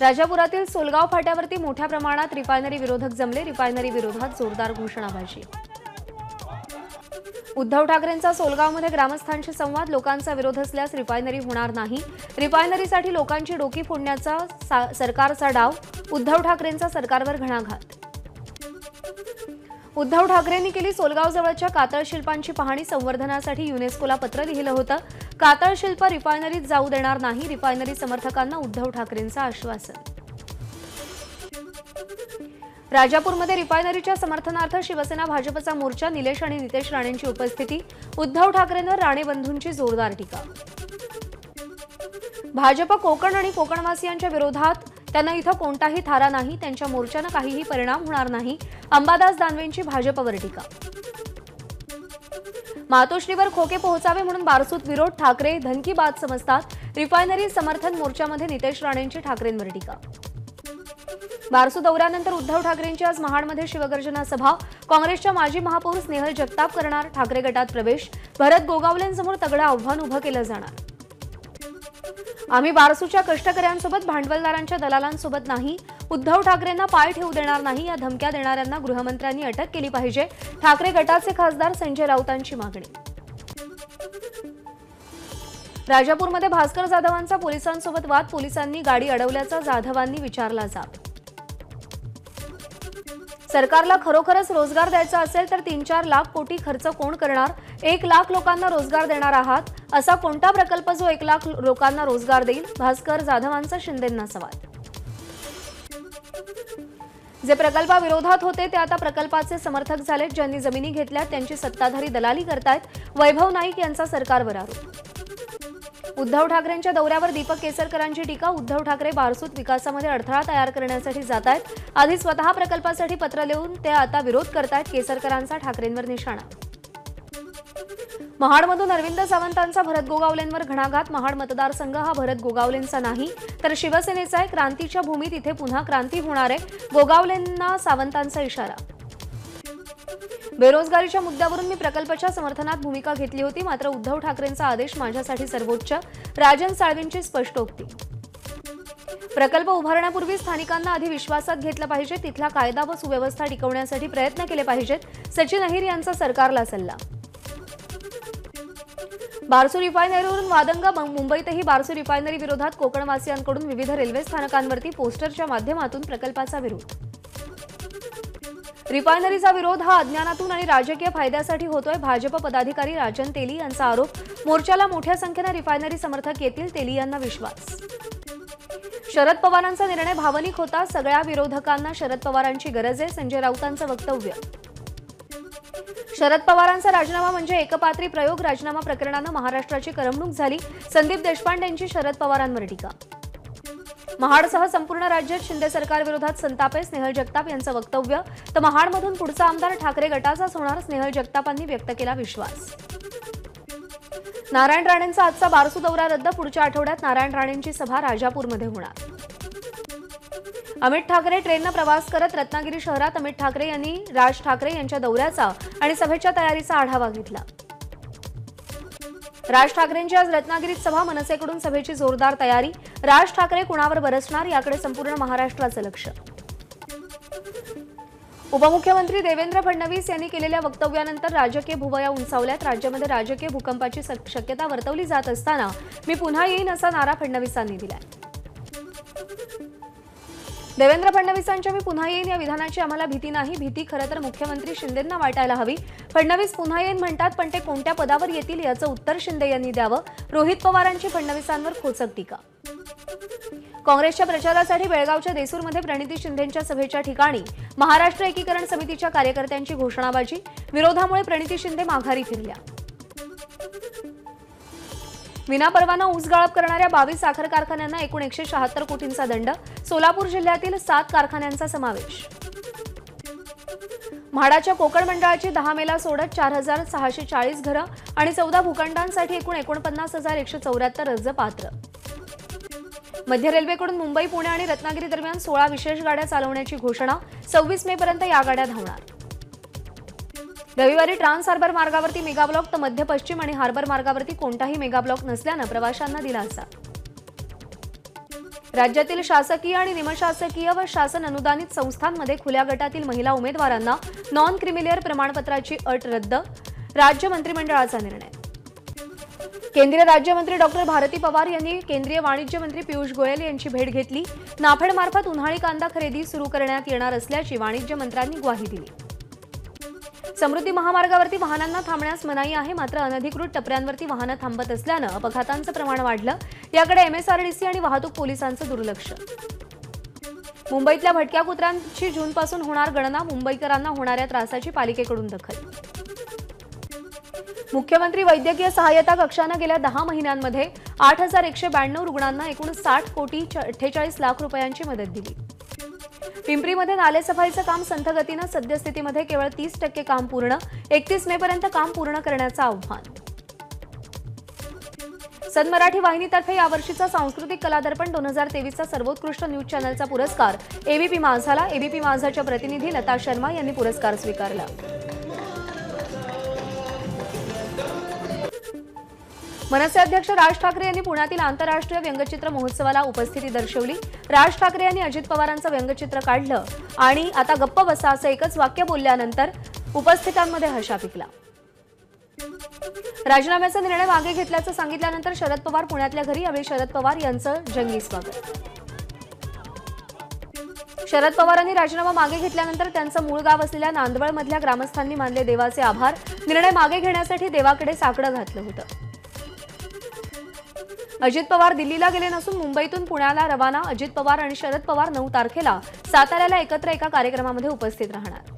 राजापुरातील सोलगाव फाट्यावरती मोठ्या प्रमाणात रिफायनरी विरोधक जमले. रिफायनरी विरोधात जोरदार घोषणाबाजी. उद्धव ठाकरेंचा सोलगावमध्ये ग्रामस्थांशी संवाद लोकांचा विरोध असल्यास रिफायनरी होणार नाही. रिफायनरीसाठी लोकांची डोकी फोडण्याचा सा- सरकारचा डाव उद्धव ठाकरेंचा सरकारवर घणाघात. उद्धव ठाकरेंनी केली सोलगावजवळच्या कातळ शिल्पांची पाहणी. संवर्धनासाठी युनेस्कोला पत्र लिहिलं होतं. कातळ शिल्प रिफायनरीत जाऊ देणार नाही रिफायनरी समर्थकांना उद्धव ठाकरेंचं आश्वासन. राजापूरमध्ये रिफायनरीच्या समर्थनार्थ शिवसेना भाजपचा मोर्चा निलेश आणि नितेश राणेंची उपस्थिती. उद्धव ठाकरेंवर राणे बंधूंची जोरदार टीका. भाजप कोकण आणि कोकणवासियांच्या विरोधात त्यांना इथं कोणताही थारा नाही त्यांच्या मोर्चानं काहीही परिणाम होणार नाही. अंबादास दानवेंची भाजपवर टीका. मातोश्रीवर खोके पोहोचावे म्हणून बारसूत विरोध ठाकरे धनकी बाद समजतात. रिफायनरी समर्थन मोर्चामध्ये नितेश राणेंची ठाकरेंवर टीका. बारसू दौऱ्यानंतर उद्धव ठाकरेंची आज महाडमध्ये शिवगर्जना सभा. काँग्रेसच्या माजी महापौर स्नेहल जगताप करणार. ठाकरे गटात प्रवेश. भरत गोगावलेंसमोर तगडं आव्हान उभं केलं जाणार. आम्ही बारसूच्या कष्टकऱ्यांसोबत भांडवलदारांच्या दलालांसोबत नाही. उद्धव ठाकरेंना पाय ठेवू देणार नाही या धमक्या देणाऱ्यांना गृहमंत्र्यांनी अटक केली पाहिजे. ठाकरे गटाचे खासदार संजय राऊतांची मागणी. राजापूरमध्ये भास्कर जाधवांचा पोलिसांसोबत वाद पोलिसांनी गाडी अडवल्याचा जाधवांनी विचारला जाब. सरकारला खरोखरच रोजगार द्यायचा असेल तर तीन चार लाख कोटी खर्च कोण करणार? एक लाख लोकांना रोजगार देणार आहात? असा कोणता प्रकल्प जो एक लाख लोकांना रोजगार देईल? भास्कर जाधवांचा शिंदेंना सवाल. जे प्रकल्पाविरोधात होते ते आता प्रकल्पाचे समर्थक झालेत ज्यांनी जमिनी घेतल्या त्यांची सत्ताधारी दलाली करतायत. वैभव नाईक यांचा सरकारवर आरोप. उद्धव ठाकरेंच्या दौऱ्यावर दीपक केसरकरांची टीका उद्धव ठाकरे बारसूत विकासामध्ये अडथळा तयार करण्यासाठी जात आहेत आधी स्वतः प्रकल्पासाठी पत्र लिहून ते आता विरोध करतायत केसरकरांचा ठाकरेंवर निशाणा. महाडमधून अरविंद सावंतांचा भरत गोगावलेंवर घणाघात. महाड मतदारसंघ हा भरत गोगावलेंचा नाही. तर शिवसेनेचा आहे क्रांतीच्या भूमीत इथे पुन्हा क्रांती होणार आहे. गोगावलेंना सावंतांचा इशारा. बेरोजगारीच्या मुद्द्यावरून मी प्रकल्पाच्या समर्थनात भूमिका घेतली होती. मात्र उद्धव ठाकरेंचा आदेश माझ्यासाठी सर्वोच्च. राजन साळवींची स्पष्टोक्ती. प्रकल्प उभारण्यापूर्वी स्थानिकांना आधी विश्वासात घेतलं पाहिजे. तिथला कायदा व सुव्यवस्था टिकवण्यासाठी प्रयत्न केले पाहिजेत. सचिन अहिर यांचा सरकारला सल्ला. बारसू रिफायनरीवरून वादंग. मुंबईतही बारसू रिफायनरी विरोधात कोकणवासियांकडून विविध रेल्वे स्थानकांवरती पोस्टरच्या माध्यमातून प्रकल्पाचा विरोध. रिफायनरीचा विरोध हा अज्ञानातून आणि राजकीय फायद्यासाठी होतोय भाजप पदाधिकारी राजन तेली यांचा आरोप. मोर्चाला मोठ्या संख्येनं रिफायनरी समर्थक येतील तेली यांना विश्वास. शरद पवारांचा निर्णय भावनिक होता सगळ्या विरोधकांना शरद पवारांची गरज आहे संजय राऊतांचं वक्तव्य. शरद पवारांचा राजीनामा म्हणजे एकपात्री प्रयोग. राजीनामा प्रकरणानं महाराष्ट्राची करमणूक झाली. संदीप देशपांडेंची शरद पवारांवर टीका. महाडसह संपूर्ण राज्यात शिंदे सरकारविरोधात संताप आहे स्नेहल जगताप यांचं वक्तव्य. तर महाडमधून पुढचा आमदार ठाकरे गटाचाच होणार स्नेहल जगतापांनी व्यक्त केला विश्वास. नारायण राणेंचा आजचा बारसू दौरा रद्द. पुढच्या आठवड्यात नारायण राणेंची सभा राजापूरमध्ये होणार. अमित ठाकरे ट्रेननं प्रवास करत रत्नागिरी शहरात अमित ठाकरे यांनी राज ठाकरे यांच्या दौऱ्याचा आणि सभेच्या तयारीचा आढावा घेतला. राज ठाकरेंची आज रत्नागिरीत सभा मनसेकडून सभेची जोरदार तयारी. राज ठाकरे कुणावर बरसणार याकडे संपूर्ण महाराष्ट्राचं लक्ष. उपमुख्यमंत्री देवेंद्र फडणवीस यांनी केलेल्या वक्तव्यानंतर राजकीय भुवया उंचावल्यात. राज्यामध्ये राजकीय भूकंपाची शक्यता वर्तवली जात असताना मी पुन्हा येईन असा नारा फडणवीसांनी दिलाय. देवेंद्र फडणवीसांच्या मी पुन्हा येईन या विधानाची आम्हाला भीती नाही. भीती खरं तर मुख्यमंत्री शिंदेंना वाटायला हवी. फडणवीस पुन्हा येईन म्हणतात पण ते कोणत्या पदावर येतील याचं उत्तर शिंदे यांनी द्यावं. रोहित पवारांची फडणवीसांवर खोचक टीका. काँग्रेसच्या प्रचारासाठी बेळगावच्या देसूरमध्ये प्रणिती शिंदेंच्या सभेच्या ठिकाणी महाराष्ट्र एकीकरण समितीच्या कार्यकर्त्यांची घोषणाबाजी. विरोधामुळे प्रणिती शिंदे माघारी फिरल्या. विनापरवाना ऊस गाळप करणाऱ्या बावीस साखर कारखान्यांना एकूण एकशे शहात्तर कोटींचा दंड. सोलापूर जिल्ह्यातील सात कारखान्यांचा समावेश. म्हाडाच्या कोकण मंडळाची दहा मेला सोडत चार हजार सहाशे चाळीस घरं आणि चौदा भूखंडांसाठी एकूण एकोणपन्नास हजार एकशे चौऱ्याहत्तर अर्ज पात्र. मध्य रेल्वेकडून मुंबई पुणे आणि रत्नागिरी दरम्यान सोळा विशेष गाड्या चालवण्याची घोषणा सव्वीस मे पर्यंत या गाड्या धावणार. रविवारी ट्रान्स हार्बर मार्गावरती मेगाब्लॉक तर मध्य पश्चिम आणि हार्बर मार्गावरती कोणताही मेगाब्लॉक नसल्यानं प्रवाशांना दिलासा. राज्यातील शासकीय आणि निमशासकीय व शासन अनुदानित संस्थांमध्ये खुल्या गटातील महिला उमेदवारांना नॉन क्रिमिलेअर प्रमाणपत्राची अट रद्द राज्य मंत्रिमंडळाचा निर्णय. केंद्रीय राज्यमंत्री डॉक्टर भारती पवार यांनी केंद्रीय वाणिज्य मंत्री पियुष गोयल यांची भेट घेतली. नाफेडमार्फत उन्हाळी कांदा खरेदी सुरू करण्यात येणार असल्याची वाणिज्य मंत्र्यांनी ग्वाही दिली. समृद्धी महामार्गावरती वाहनांना थांबण्यास मनाई आहे मात्र अनधिकृत टपऱ्यांवरती वाहनं थांबत असल्यानं अपघातांचं प्रमाण वाढलं. याकडे एमएसआरडीसी आणि वाहतूक पोलिसांचं दुर्लक्ष. मुंबईतल्या भटक्या कुत्र्यांची जूनपासून होणार गणना मुंबईकरांना होणाऱ्या त्रासाची पालिकेकडून दखल. मुख्यमंत्री वैद्यकीय सहाय्यता कक्षानं गेल्या दहा महिन्यांमध्ये आठ हजार एकशे ब्याण्णव रुग्णांना एकूण साठ कोटी अठ्ठेचाळीस लाख रुपयांची मदत दिली. पिंपरीमध्ये नालेसफाईचं काम संथगतीनं सद्यस्थितीमध्ये केवळ तीस टक्के काम पूर्ण एकतीस मे पर्यंत काम पूर्ण करण्याचं आव्हान. सन मराठी वाहिनीतर्फे यावर्षीचा सांस्कृतिक कलादर्पण दोन हजार तेवीसचा सर्वोत्कृष्ट न्यूज चॅनलचा पुरस्कार. एबीपी माझाला एबीपी माझाच्या प्रतिनिधी लता शर्मा यांनी पुरस्कार स्वीकारला. मनसे अध्यक्ष राज ठाकरे यांनी पुण्यातील आंतरराष्ट्रीय व्यंगचित्र महोत्सवाला उपस्थिती दर्शवली. राज ठाकरे यांनी अजित पवारांचं व्यंगचित्र काढलं आणि आता गप्प बसा असं एकच वाक्य बोलल्यानंतर उपस्थितांमध्ये हशा पिकला. राजीनाम्याचा निर्णय मागे घेतल्याचं सांगितल्यानंतर शरद पवार पुण्यातल्या घरी. यावेळी शरद पवार यांचं जंगी स्वागत. शरद पवारांनी राजीनामा मागे घेतल्यानंतर त्यांचं मूळ गाव असलेल्या नांदवळमधल्या ग्रामस्थांनी मानले देवाचे आभार. निर्णय मागे घेण्यासाठी देवाकडे साकडं घातलं होतं. अजित पवार दिल्लीला गेले नसून मुंबईतून पुण्याला रवाना अजित पवार आणि शरद पवार नऊ तारखेला साताऱ्याला एकत्र एका कार्यक्रमामध्ये उपस्थित राहणार.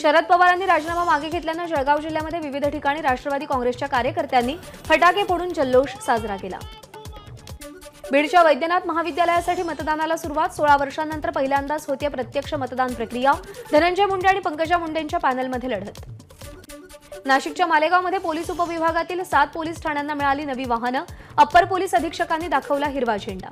शरद पवारांनी राजीनामा मागे घेतल्यानं जळगाव जिल्ह्यामध्ये विविध ठिकाणी राष्ट्रवादी काँग्रेसच्या कार्यकर्त्यांनी फटाके फोडून जल्लोष साजरा केला. बीडच्या वैद्यनाथ महाविद्यालयासाठी मतदानाला सुरुवात सोळा वर्षांनंतर पहिल्यांदाच होते प्रत्यक्ष मतदान प्रक्रिया. धनंजय मुंडे आणि पंकजा मुंडेंच्या पॅनलमध्ये लढत. नाशिकच्या मालेगावमध्ये पोलीस उपविभागातील सात पोलीस ठाण्यांना मिळाली नवी वाहनं. अप्पर पोलीस अधीक्षकांनी दाखवला हिरवा झेंडा.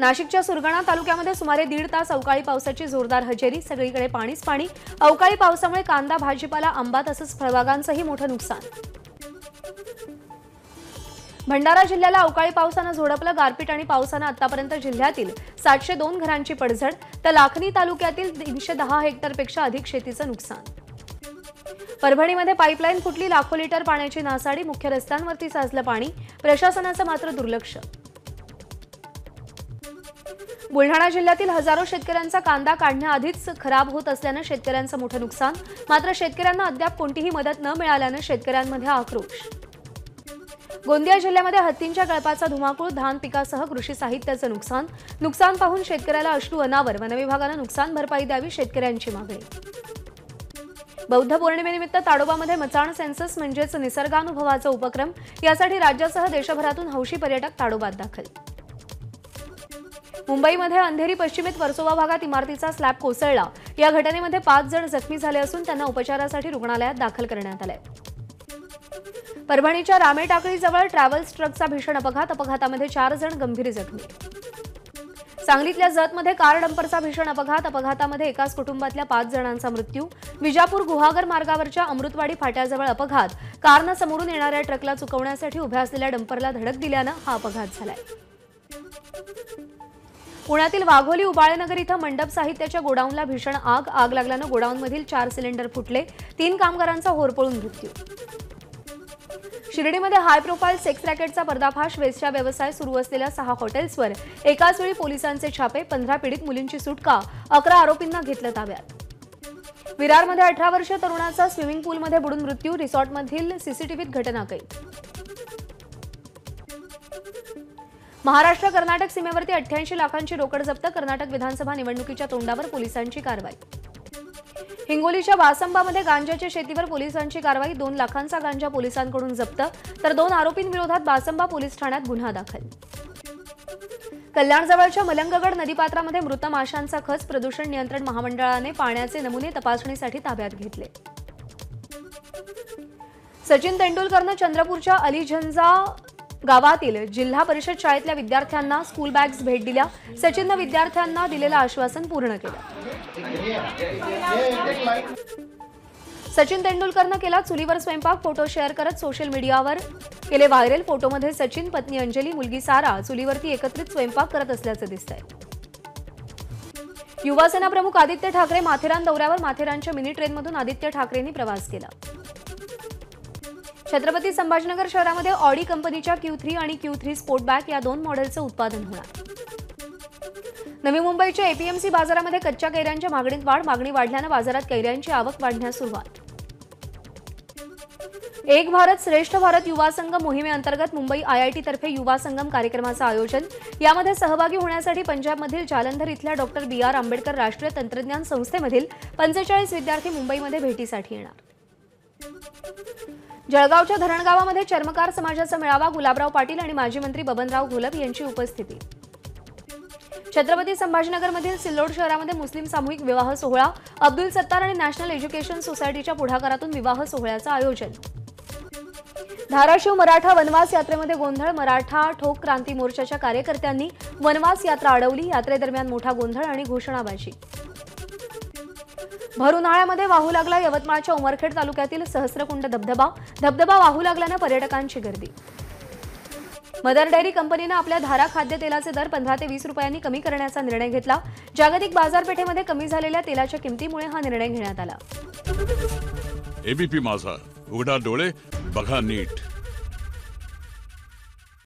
नाशिकच्या सुरगाणा तालुक्यामध्ये सुमारे दीड तास अवकाळी पावसाची जोरदार हजेरी सगळीकडे पाणीच पाणी. अवकाळी पावसामुळे कांदा भाजीपाला आंबा तसंच फळबागांचंही मोठं नुकसान. भंडारा जिल्ह्याला अवकाळी पावसानं झोडपलं गारपीट आणि पावसानं आतापर्यंत जिल्ह्यातील सातशे दोन घरांची पडझड तर लाखनी तालुक्यातील तीनशे दहा हेक्टरपेक्षा अधिक शेतीचं नुकसान. परभणीमध्ये पाईपलाईन फुटली लाखो लिटर पाण्याची नासाडी मुख्य रस्त्यांवरती साचलं पाणी. प्रशासनाचं मात्र दुर्लक्ष. बुलढाणा जिल्ह्यातील हजारो शेतकऱ्यांचा कांदा काढण्याआधीच खराब होत असल्यानं शेतकऱ्यांचं मोठं नुकसान. मात्र शेतकऱ्यांना अद्याप कोणतीही मदत न मिळाल्यानं शेतकऱ्यांमध्ये आक्रोश. गोंदिया जिल्ह्यामध्ये हत्तींच्या गळपाचा धुमाकूळ धान पिकासह कृषी साहित्याचं नुकसान. नुकसान पाहून शेतकऱ्याला अश्रू अनावर. वनविभागानं नुकसान भरपाई द्यावी शेतकऱ्यांची मागणी. बौद्ध पौर्णिमेनिमित्त ताडोबामध्ये मचाण सेन्सस म्हणजेच निसर्गानुभवाचा उपक्रम. यासाठी राज्यासह देशभरातून हौशी पर्यटक ताडोबात दाखल. मुंबईमध्ये अंधेरी पश्चिमेत वर्सोवा भागात इमारतीचा स्लॅब कोसळला. या घटनेमध्ये पाच जण जखमी झाले असून त्यांना उपचारासाठी रुग्णालयात दाखल करण्यात आले परभणीच्या रामेटाकळीजवळ ट्रॅव्हल्स ट्रकचा भीषण अपघात. अपघातामध्ये चार जण गंभीर जखमी. सांगलीतल्या जतमध्ये कार डंपरचा भीषण अपघात. अपघातामध्ये एकाच कुटुंबातल्या पाच जणांचा मृत्यू. विजापूर गुहागर मार्गावरच्या अमृतवाडी फाट्याजवळ अपघात. कारनं समोरून येणाऱ्या ट्रकला चुकवण्यासाठी उभ्या असलेल्या डंपरला धडक दिल्यानं हा अपघात झालाय. पुण्यातील वाघोली उबाळेनगर इथं मंडप साहित्याच्या गोडाऊनला भीषण आग. आग लागल्यानं गोडाऊनमधील चार सिलेंडर फुटले. तीन कामगारांचा होरपळून मृत्यू. शिर्डीमध्ये हाय प्रोफाईल सेक्स रॅकेटचा पर्दाफाश वेस्टच्या व्यवसाय सुरू असलेल्या सहा हॉटेल्सवर एकाच वेळी पोलिसांचे छापे पंधरा पीडित मुलींची सुटका अकरा आरोपींना घेतलं ताब्यात. विरारमध्ये अठरा वर्षीय तरुणाचा स्विमिंग पूलमध्ये बुडून मृत्यू रिसॉर्टमधील सीसीटीव्हीत घटना कैद. महाराष्ट्र कर्नाटक सीमेवरती अठ्ठ्याऐंशी लाखांची रोकड जप्त कर्नाटक विधानसभा निवडणुकीच्या तोंडावर पोलिसांची कारवाई. हिंगोलीच्या बासंबामध्ये गांजाच्या शेतीवर पोलिसांची कारवाई दोन लाखांचा गांजा पोलिसांकडून जप्त तर दोन आरोपींविरोधात बासंबा पोलीस ठाण्यात गुन्हा दाखल. कल्याणजवळच्या मलंगगड नदीपात्रामध्ये मृत माशांचा खच प्रदूषण नियंत्रण महामंडळाने पाण्याचे नमुने तपासणीसाठी ताब्यात घेतले. सचिन तेंडुलकरनं चंद्रपूरच्या अलीझंजा गावातील जिल्हा परिषद शाळेतल्या विद्यार्थ्यांना स्कूल बॅग्स भेट दिल्या. सचिननं विद्यार्थ्यांना दिलेलं आश्वासन पूर्ण केलं. सचिन तेंडुलकरनं केला चुलीवर स्वयंपाक फोटो शेअर करत सोशल मीडियावर केले व्हायरल फोटोमध्ये सचिन पत्नी अंजली मुलगी सारा चुलीवरती एकत्रित स्वयंपाक करत असल्याचं दिसतंय. युवासेना प्रमुख आदित्य ठाकरे माथेरान दौऱ्यावर माथेरानच्या मिनी ट्रेनमधून आदित्य ठाकरेंनी प्रवास केला. छत्रपती संभाजीनगर शहरामध्ये ऑडी कंपनीच्या क्यू थ्री आणि क्यू थ्री स्पोर्ट बॅग या दोन मॉडेलचं उत्पादन होणार. नवी मुंबईच्या एपीएमसी बाजारामध्ये कच्च्या कैऱ्यांच्या मागणीत वाढ मागणी वाढल्यानं बाजारात कैऱ्यांची आवक वाढण्यास सुरुवात. एक भारत श्रेष्ठ भारत युवा संघ मोहिमेअंतर्गत मुंबई आयआयटीतर्फे युवा संगम कार्यक्रमाचं आयोजन. यामध्ये सहभागी होण्यासाठी पंजाबमधील जालंधर इथल्या डॉक्टर बी आर आंबेडकर राष्ट्रीय तंत्रज्ञान संस्थेमधील पंचेचाळीस विद्यार्थी मुंबईमध्ये भेटीसाठी येणार. जळगावच्या धरणगावामध्ये चर्मकार समाजाचा मेळावा गुलाबराव पाटील आणि माजी मंत्री बबनराव घोलप यांची उपस्थिती. छत्रपती संभाजीनगरमधील सिल्लोड शहरामध्ये मुस्लिम सामूहिक विवाह सोहळा अब्दुल सत्तार आणि नॅशनल एज्युकेशन सोसायटीच्या पुढाकारातून विवाह सोहळ्याचं आयोजन. धाराशिव मराठा वनवास यात्रेमध्ये गोंधळ मराठा ठोक क्रांती मोर्चाच्या कार्यकर्त्यांनी वनवास यात्रा अडवली. यात्रेदरम्यान मोठा गोंधळ आणि घोषणाबाजी. भर उन्हाळ्यामध्ये वाहू लागला यवतमाळच्या उमरखेड तालुक्यातील सहस्रकुंड धबधबा. धबधबा वाहू लागल्यानं पर्यटकांची गर्दी. मदर डेअरी कंपनीनं आपल्या धारा खाद्यतेलाचे दर पंधरा ते वीस रुपयांनी कमी करण्याचा निर्णय घेतला. जागतिक बाजारपेठेमध्ये कमी झालेल्या तेलाच्या किमतीमुळे हा निर्णय घेण्यात आला. एबीपी माझा. उघडा डोळे बघा नीट.